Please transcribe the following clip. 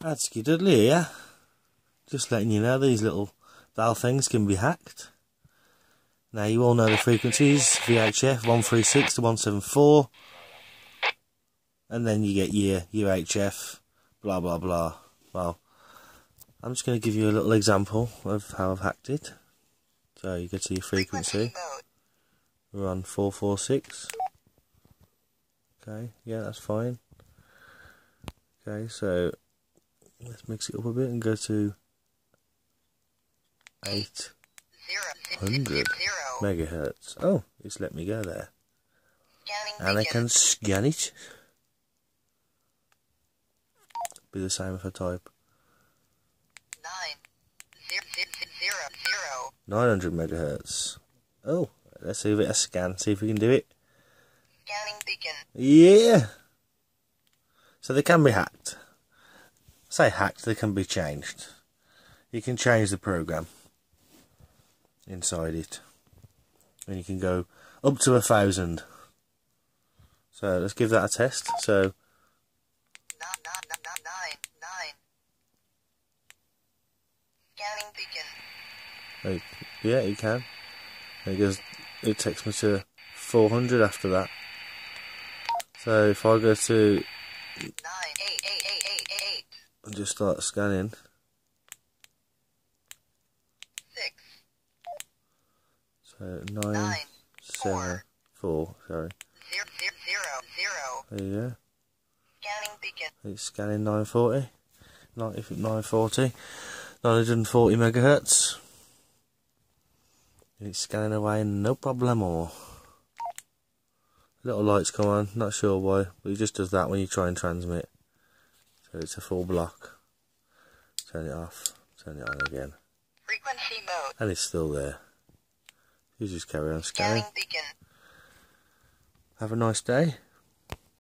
Adsky Dudley here. Just letting you know these little dial things can be hacked. Now you all know the frequencies, VHF 136 to 174. And then you get your UHF, blah blah blah. Well, I'm just going to give you a little example of how I've hacked it. So you go to your frequency. We're on 446. Okay, yeah, that's fine. Okay, so let's mix it up a bit and go to 800 megahertz. Oh, it's let me go there. And I can scan it. Be the same if I type 900 megahertz. Oh, let's see if it a scan, see if we can do it. Scanning beacon. Yeah. So they can be hacked. Say hacked, they can be changed. You can change the program inside it. And you can go up to a thousand. So let's give that a test. So. Like, yeah, you can. it goes. It takes me to 400 after that. So if I go to Nine, eight, eight, eight, and just start scanning, six, so nine, nine, seven, four. Sorry. zero, zero, zero, zero. There you go. Scanning beacon. It's scanning 940, 90, 940, 940 megahertz. It's scanning away, no problemo. Little lights come on, not sure why, but it just does that when you try and transmit. So it's a full block. Turn it off, turn it on again, Frequency mode. and it's still there. You just carry on scanning. Have a nice day.